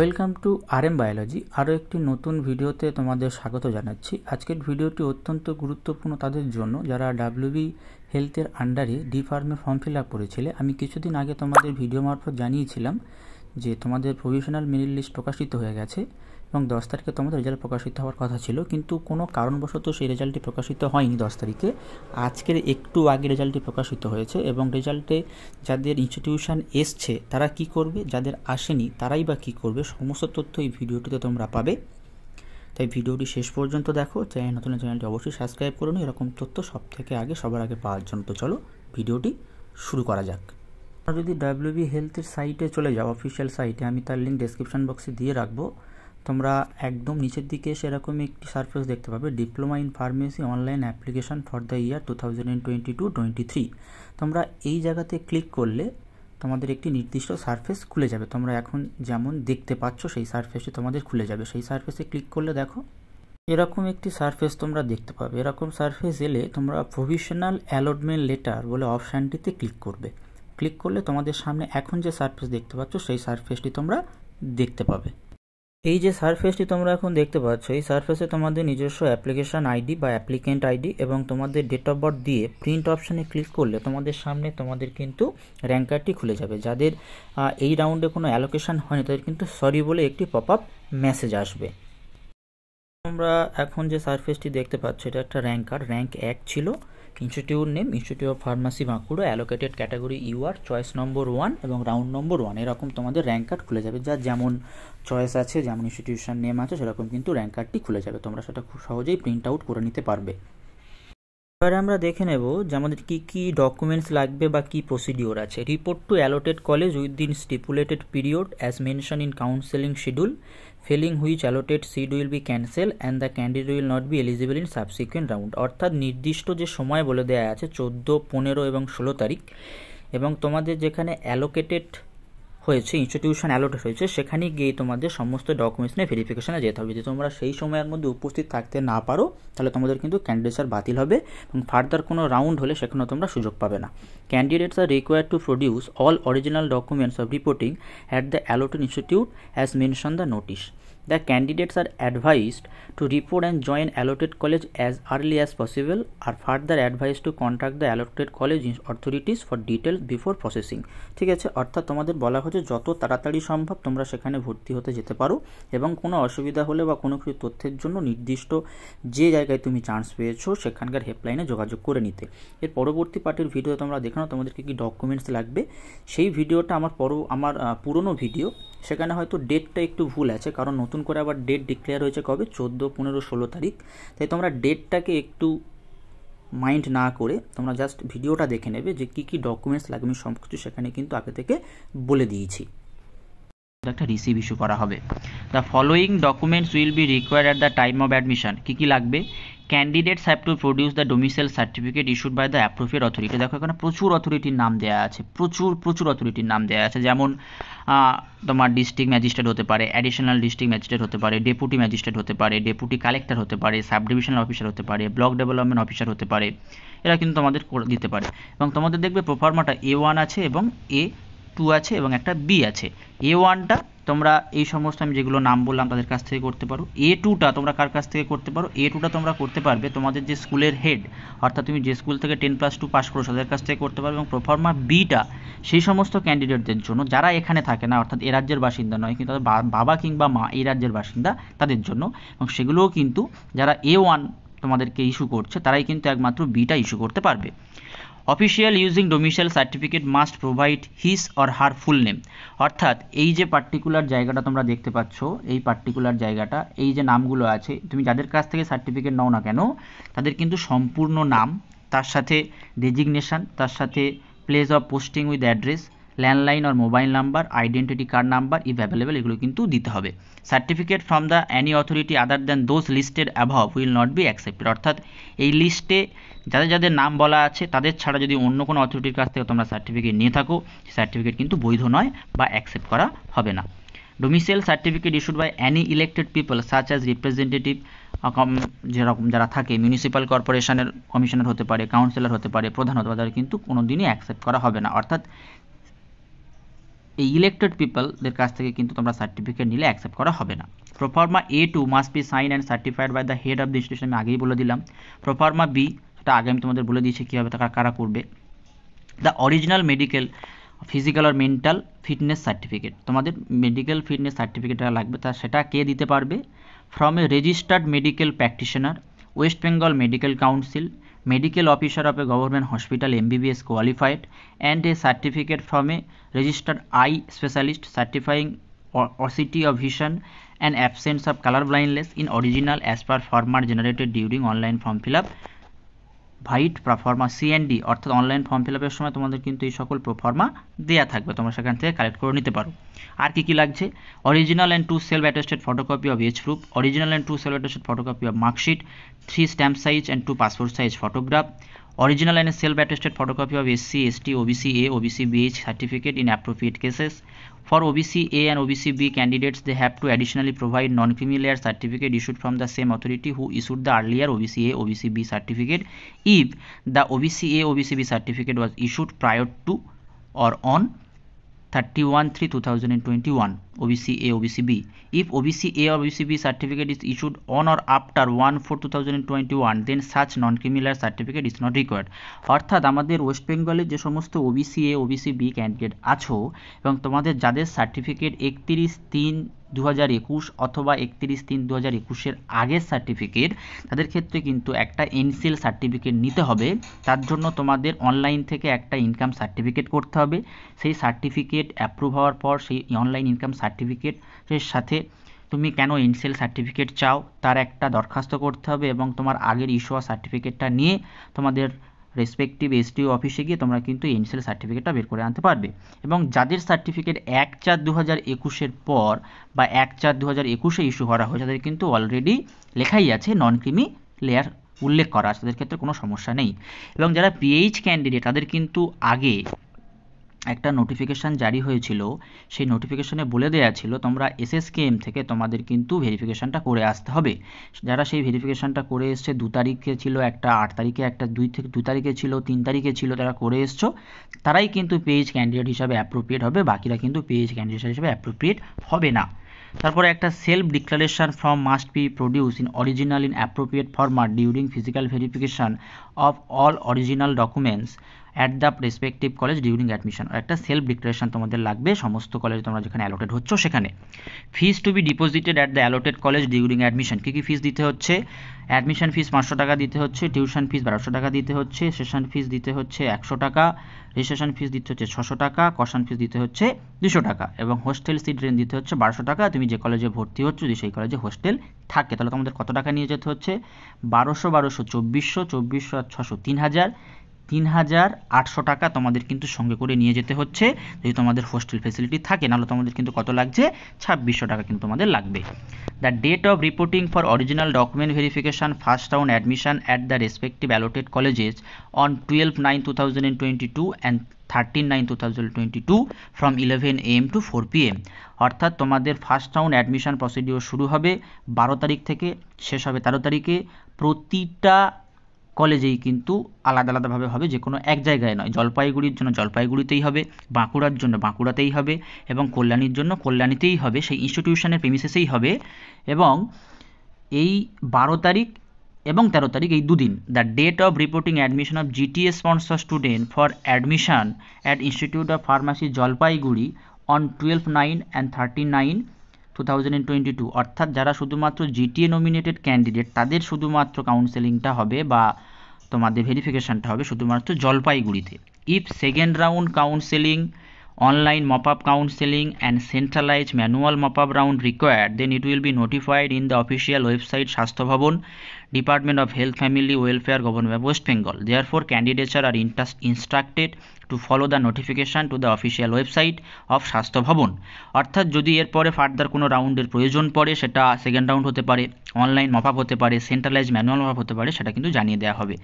Welcome to R M biology. আরও একটি নতুন ভিডিওতে তোমাদের স্বাগত জানাচ্ছি। আজকের ভিডিওটি অত্যন্ত গুরুত্বপূর্ণ তাদের জন্য। যারা ডাব্লিউবি হেলথের আন্ডারে ডি ফার্মের ফর্ম ফিল আপ করেছিলে, আমি কিছুদিন আগে তোমাদের ভিডিও মারফত জানিয়েছিলাম যে তোমাদের প্রভিশনাল মেরিট লিস্ট প্রকাশিত হয়ে গেছে। এবং দশ তারিখে তোমাদের রেজাল্ট প্রকাশিত হওয়ার কথা ছিল, কিন্তু কোনো কারণবশত সেই রেজাল্টটি প্রকাশিত হয়নি দশ তারিখে। আজকের একটু আগে রেজাল্টটি প্রকাশিত হয়েছে এবং রেজাল্টে যাদের ইনস্টিটিউশন এসছে, তারা কি করবে? যাদের আসেনি, তারাই বা কী করবে? সমস্ত তথ্য এই ভিডিওটিতে তোমরা পাবে। তাই ভিডিওটি শেষ পর্যন্ত দেখো। চ্যানেল নতুন চ্যানেলটি অবশ্যই সাবস্ক্রাইব করুন এরকম তথ্য সব থেকে আগে, সবার আগে পাওয়ার জন্য। তো চলো, ভিডিওটি শুরু করা যাক। যদি ডাব্লিউবি হেলথের সাইটে চলে যাও অফিসিয়াল সাইটে আমি তার লিঙ্ক ডেসক্রিপশন বক্সে দিয়ে রাখব। তোমরা একদম নিচের দিকে সেরকমই একটি সার্ফেস দেখতে পাবে। Diploma in pharmacy online application for the year two thousand twenty two twenty three তোমরা এই জায়গাতে ক্লিক করলে তোমাদের একটি নির্দিষ্ট সার্ফেস খুলে যাবে। তোমরা এখন যেমন দেখতে পাচ্ছ সেই সার্ফেসটি তোমাদের খুলে যাবে। সেই সার্ফেসে ক্লিক করলে দেখো, এরকম একটি সার্ফেস তোমরা দেখতে পাবে। এরকম সার্ফেস এলে তোমরা প্রভিশনাল অ্যালটমেন্ট লেটার বলে অপশানটিতে ক্লিক করবে। ক্লিক করলে তোমাদের সামনে এখন যে সার্ফেস দেখতে পাচ্ছ সেই সার্ফেসটি তোমরা দেখতে পাবে। এই যে সারফেসটি তোমরা এখন দেখতে পাচ্ছ, এই সারফেসে তোমাদের নিজস্ব অ্যাপ্লিকেশান আইডি বা অ্যাপ্লিকেন্ট আইডি এবং তোমাদের ডেট অফ বার্থ দিয়ে প্রিন্ট অপশানে ক্লিক করলে তোমাদের সামনে তোমাদের কিন্তু র্যাঙ্ক কার্ডটি খুলে যাবে। যাদের এই রাউন্ডে কোনো অ্যালোকেশান হয়নি, তাদের কিন্তু সরি বলে একটি পপ আপ মেসেজ আসবে। তোমরা এখন যে সারফেসটি দেখতে পাচ্ছ, এটা একটা র্যাঙ্ক কার্ড র্যাঙ্ক এক ছিল। Institute name, institute of pharmacy Bankura, allocated category UR choice number one এবং রাউন্ড নম্বর ওয়ান। এরকম তোমাদের র্যাঙ্ক কার্ড খুলে যাবে। যার যেমন চয়েস আছে, যেমন ইনস্টিটিউশন নেম আছে, সেরকম কিন্তু র্যাঙ্ক কার্ডটি খুলে যাবে। তোমরা সেটা খুব সহজেই প্রিন্ট আউট করে নিতে পারবে। এবারে আমরা দেখে নেব যে আমাদের কী কী ডকুমেন্টস লাগবে বা কী প্রসিডিওর আছে। Report to allotted college within stipulated period, as mention in counselling schedule failing which allotted seat will be cancel and the candidate will not be eligible in subsequent round অর্থাৎ নির্দিষ্ট যে সময় বলে দেওয়া আছে, চোদ্দ, পনেরো এবং ষোলো তারিখ, এবং তোমাদের যেখানে অ্যালোকেটেড হয়েছে ইনস্টিটিউশন অ্যালোটেড হয়েছে, সেখানে গিয়ে তোমাদের সমস্ত ডকুমেন্টস নিয়ে ভেরিফিকেশানে যেতে হবে। যদি তোমরা সেই সময়ের মধ্যে উপস্থিত থাকতে না পারো, তাহলে তোমাদের কিন্তু ক্যান্ডিডেটসার বাতিল হবে এবং ফার্দার কোনো রাউন্ড হলে সেখানেও তোমরা সুযোগ পাবে না। Candidates are require to produce all original documents of reporting at the allotted institute as mention the notice The candidates are advised to report and join allotted college as early as possible, are further advised to contact the allotted college authorities for details before processing. ঠিক আছে? অর্থাৎ তোমাদের বলা হচ্ছে যত তাড়াতাড়ি সম্ভব তোমরা সেখানে ভর্তি হতে যেতে পারো এবং কোনো অসুবিধা হলে বা কোনো কিছু তথ্যের জন্য নির্দিষ্ট যে জায়গায় তুমি চান্স পেয়েছ, সেখানকার হেল্পলাইনে যোগাযোগ করে নিতে। এর পরবর্তী পার্টির ভিডিও তোমরা দেখানো তোমাদের কী কী ডকুমেন্টস লাগবে। সেই ভিডিওটা আমার পর আমার পুরনো ভিডিও সেখানে হয়তো ডেটটা একটু ভুল আছে, কারণ নতুন করে আবার ডেট ডিক্লেয়ার হয়েছে কবে? চোদ্দ, পনেরো, ষোলো তারিখ। তাই তোমরা ডেটটাকে একটু মাইন্ড না করে তোমরা জাস্ট ভিডিওটা দেখে নেবে যে কী কী ডকুমেন্টস লাগবে। সব কিছু সেখানে কিন্তু আগে থেকে বলে দিয়েছি। একটা রিসিভ ইস্যু করা হবে। The following documents will be required at the time of admission কী কী লাগবে? Candidates have to produce the domicile certificate issued by the appropriate authority দেখো, এখানে প্রচুর অথরিটির নাম দেওয়া আছে, প্রচুর প্রচুর অথরিটির নাম দেওয়া আছে। যেমন তোমার ডিস্ট্রিক্ট ম্যাজিস্ট্রেট হতে পারে অ্যাডিশনাল ডিস্ট্রিক্ট ম্যাজিস্ট্রেট হতে পারে ডেপুটি ম্যাজিস্ট্রেট হতে পারে ডেপুটি কালেক্টর হতে পারে সাব ডিভিশনাল অফিসার হতে পারে ব্লক ডেভেলপমেন্ট অফিসার হতে পারে। এরা কিন্তু তোমাদের দিতে পারে। এবং তোমাদের দেখবে প্রফার্মাটা এ ওয়ান আছে এবং এ টু আছে এবং একটা বি আছে। এ ওয়ানটা তোমরা এই সমস্ত আমি যেগুলো নাম বললাম তাদের কাছ থেকে করতে পারো। এ টুটা তোমরা কার কাছ থেকে করতে পারো? এ টুটা তোমরা করতে পারবে তোমাদের যে স্কুলের হেড অর্থাৎ তুমি যে স্কুল থেকে টেন প্লাস টু পাস করো তাদের কাছ থেকে করতে পারবে এবং প্রফর্মা বিটা সেই সমস্ত ক্যান্ডিডেটদের জন্য, যারা এখানে থাকে না, অর্থাৎ এ রাজ্যের বাসিন্দা নয়, কিন্তু তাদের বাবা কিংবা মা এই রাজ্যের বাসিন্দা তাদের জন্য। এবং সেগুলোও কিন্তু যারা এ ওয়ান তোমাদেরকে ইস্যু করছে, তারাই কিন্তু একমাত্র বিটা ইস্যু করতে পারবে। Official using domicile certificate must provide his or her full name অর্থাৎ এই যে পার্টিকুলার জায়গাটা তোমরা দেখতে পাচ্ছ, এই পার্টিকুলার জায়গাটা, এই যে নামগুলো আছে, তুমি যাদের কাছ থেকে সার্টিফিকেট নাও না কেন, তাদের কিন্তু সম্পূর্ণ নাম, তার সাথে ডেজিগনেশান তার সাথে place of posting with address landline R mobile number identity card number if available এগুলো কিন্তু দিতে হবে। Certificate from the any authority other than those listed above will not be accepted অর্থাৎ এই লিস্টে যাদের যাদের নাম বলা আছে, তাদের ছাড়া যদি অন্য কোনো অথরিটির কাছ থেকে তোমরা সার্টিফিকেট নিয়ে থাকো সার্টিফিকেট কিন্তু বৈধ নয় বা অ্যাকসেপ্ট করা হবে না। Domicile certificate issued by any elected people such as representative যেরকম যারা থাকে মিউনিসিপ্যাল কর্পোরেশনের কমিশনার হতে পারে কাউন্সিলর হতে পারে, প্রধান হতে পারে, তাদের কিন্তু কোনো দিনই অ্যাকসেপ্ট করা হবে না। অর্থাৎ এই ইলেক্টেড পিপলদের কাছ থেকে কিন্তু তোমরা সার্টিফিকেট নিলে অ্যাকসেপ্ট করা হবে না। Proforma A two must be sign and certified by the head of the institution আমি আগেই বলে দিলাম। প্রোফার্মা বি সেটা আগে আমি তোমাদের বলে দিয়েছি কীভাবে তারা, কারা করবে। দ্য অরিজিনাল মেডিকেল ফিজিক্যাল আর মেন্টাল ফিটনেস সার্টিফিকেট তোমাদের মেডিকেল ফিটনেস সার্টিফিকেটটা লাগবে, তা সেটা কে দিতে পারবে? From a registered medical practitioner West Bengal medical council medical officer of a government hospital MBBS qualified and a certificate from a registered eye specialist certifying paucity of vision and absence of color blindness in original as per format generated during online form fill up ভাইট proforma CND অর্থাৎ online form fill আপের সময় তোমাদের কিন্তু এই সকল pro forma দেওয়া থাকবে তোমরা সেখান থেকে কালেক্ট করে নিতে পারো আর কি কি লাগছে original and two self attested photocopy of age proof original and two self attested photocopy of marksheet three stamp size and two passport size photograph original and self-attested photocopy of SC, ST, OBC A, OBC BH certificate in appropriate cases. For OBC A and OBC B candidates, they have to additionally provide non-creamy layer certificate issued from the same authority who issued the earlier OBC A, OBC B certificate if the OBC A, OBC B certificate was issued prior to or on 31 3 2021 OBC A OBC B if OBC A or OBC B certificate is issued on or after 1 4 2021 then such non-criminal certificate is not required অর্থাৎ আমাদের West বেঙ্গলের যে সমস্ত OBC A OBC B candidate আছো এবং তোমাদের যাদের certificate একত্রিশ তিন দু হাজার একুশ অথবা একত্রিশ তিন দু হাজার একুশের আগের সার্টিফিকেট তাদের ক্ষেত্রে কিন্তু একটা এনসিএল সার্টিফিকেট নিতে হবে। তার জন্য তোমাদের অনলাইন থেকে একটা ইনকাম সার্টিফিকেট করতে হবে। সেই সার্টিফিকেট অ্যাপ্রুভ হওয়ার পর সেই অনলাইন ইনকাম সার্টিফিকেটের সাথে তুমি কেন এনসিএল সার্টিফিকেট চাও, তার একটা দরখাস্ত করতে হবে এবং তোমার আগের ইস্যুয়া সার্টিফিকেটটা নিয়ে তোমাদের রেসপেক্টিভ এসটিও অফিসে গিয়ে তোমরা কিন্তু এনসিএল সার্টিফিকেটটা বের করে আনতে পারবে। এবং যাদের সার্টিফিকেট এক চার দু হাজার একুশের পর বা এক চার দু হাজার একুশে ইস্যু করা হয়েছে তাদের কিন্তু অলরেডি লেখাই আছে নন ক্রিমি লেয়ার উল্লেখ করা আছে, তাদের ক্ষেত্রে কোনো সমস্যা নেই। এবং যারা পিএইচ ক্যান্ডিডেট তাদের কিন্তু আগে একটা নোটিফিকেশান জারি হয়েছিল, সেই নোটিফিকেশানে বলে দেওয়া ছিল, তোমরা এসএসকেএম থেকে তোমাদের কিন্তু ভেরিফিকেশানটা করে আসতে হবে। যারা সেই ভেরিফিকেশানটা করে এসছে, দু তারিখে ছিল একটা, আট তারিখে একটা, দুই থেকে, দু তারিখে ছিল, তিন তারিখে ছিল যারা করে এসছো, তারাই কিন্তু পেজ ক্যান্ডিডেট হিসাবে অ্যাপ্রোপ্রিয়েট হবে, বাকিরা কিন্তু পেজ ক্যান্ডিডেট হিসাবে অ্যাপ্রোপ্রিয়েট হবে না। তারপরে একটা self declaration form must be produce in original in appropriate format during physical verification of all original documents at the respective college during admission একটা সেলফ ডিক্লারেশন তোমাদের লাগবে, সমস্ত কলেজে তোমরা যেখানে অ্যালোটেড হচ্ছ সেখানে। Fees to be deposited at the allotted college during admission কী কী ফিস দিতে হচ্ছে? অ্যাডমিশন ফিস পাঁচশো টাকা দিতে হচ্ছে টিউশন ফিস বারোশো টাকা দিতে হচ্ছে সেশন ফিস দিতে হচ্ছে একশো টাকা রেজিস্ট্রেশন ফিস দিতে হচ্ছে ছশো টাকা কশন ফিস দিতে হচ্ছে দুশো টাকা এবং হোস্টেল সিট রেন্ট দিতে হচ্ছে বারোশো টাকা। তুমি যে কলেজে ভর্তি হচ্ছ, যদি সেই কলেজে হোস্টেল থাকে, তাহলে তোমাদের কত টাকা নিয়ে যেতে হচ্ছে? বারোশো বারোশো, চব্বিশশো চব্বিশশো আর ছশো, তিন হাজার। তিন হাজার আটশো টাকা তোমাদের কিন্তু সঙ্গে করে নিয়ে যেতে হচ্ছে। যদি তোমাদের হোস্টেল ফেসিলিটি থাকে, নাহলে তোমাদের কিন্তু কত লাগছে? ছাব্বিশশো টাকা কিন্তু তোমাদের লাগবে। The date of reporting for original document verification first round admission at the respective allotted colleges on twelve nine two thousand twenty two and thirteen nine two thousand twenty two from eleven AM to four P M অর্থাৎ তোমাদের first round admission procedure শুরু হবে বারো তারিখ থেকে, শেষ হবে তেরো তারিখে। প্রতিটা কলেজেই কিন্তু আলাদা আলাদাভাবে হবে যে কোনো এক জায়গায় নয়। জলপাইগুড়ির জন্য জলপাইগুড়িতেই হবে, বাঁকুড়ার জন্য বাঁকুড়াতেই হবে এবং কল্যাণীর জন্য কল্যাণীতেই হবে, সেই ইনস্টিটিউশনের প্রেমিসেসেই হবে এবং এই বারো তারিখ এবং তেরো তারিখ, এই দুদিন the date of reporting admission of GTA sponsor student for admission at institute of pharmacy Jalpaiguri on twelve nine and thirty nine two thousand twenty two অর্থাৎ যারা শুধুমাত্র জিটিএ নমিনেটেড ক্যান্ডিডেট তাদের শুধুমাত্র কাউন্সেলিংটা হবে বা তোমাদের ভেরিফিকেশানটা হবে শুধুমাত্র জলপাইগুড়িতে। If second round counselling online mop-up counseling and centralized manual mop-up round required then it will be notified in the official website Shastha Department of Health Family Welfare Government of West Bengal therefore candidature are instructed to follow the notification to the official website of স্বাস্থ্য ভবন অর্থাৎ যদি এরপরে further কোনো রাউন্ডের প্রয়োজন পড়ে সেটা সেকেন্ড রাউন্ড হতে পারে অনলাইন মপ হতে পারে সেন্ট্রালাইজ ম্যানুয়াল মপ হতে পারে সেটা কিন্তু জানিয়ে দেওয়া হবে